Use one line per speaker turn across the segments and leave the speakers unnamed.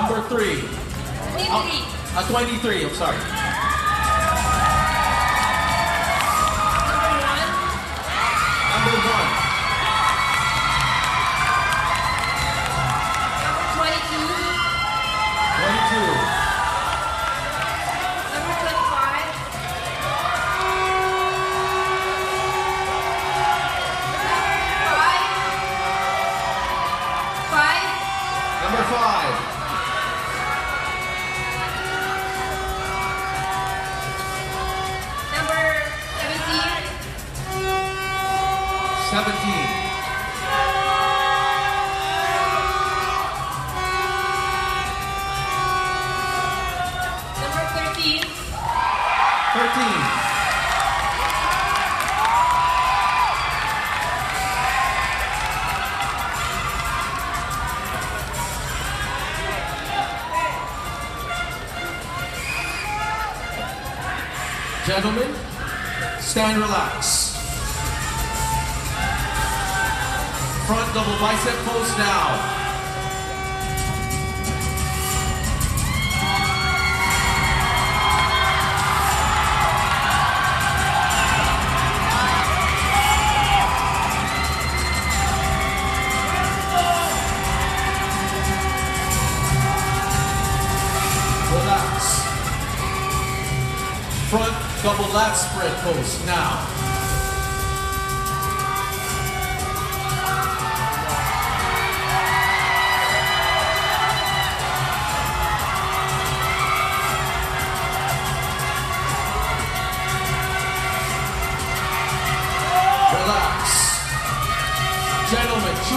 Number three.
Twenty-three.
Uh, 23, I'm sorry. 17.
Number thirteen.
13. Gentlemen, stand relax. Front double bicep pose now. Relax. Front double lat spread pose now.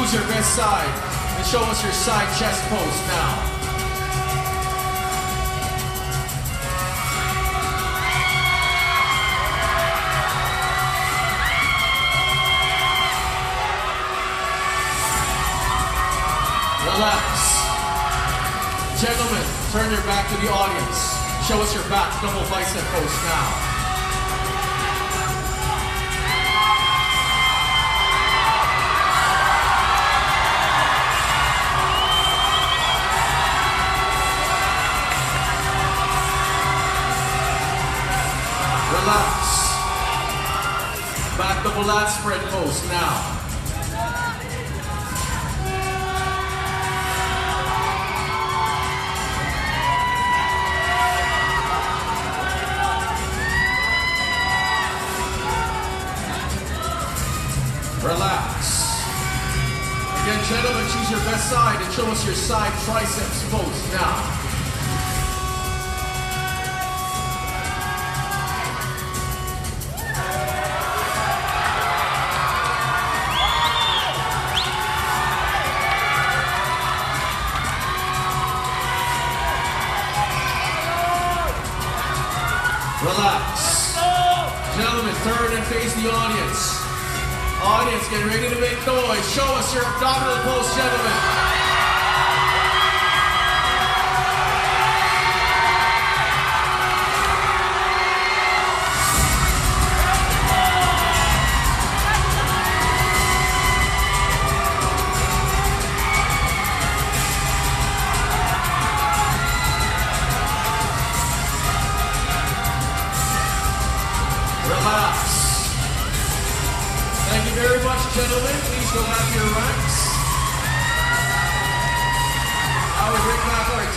Choose your best side and show us your side chest pose now. Relax. Gentlemen, turn your back to the audience. Show us your back double bicep pose now. Relax. Back double lat spread pose now. Relax. Again, gentlemen, choose your best side and show us your side triceps pose now. Relax. Gentlemen, turn and face the audience. Audience, get ready to make noise. Show us your abdominal pose, gentlemen. very much, gentlemen. Please go back to your ranks. I Our Rick Maverick.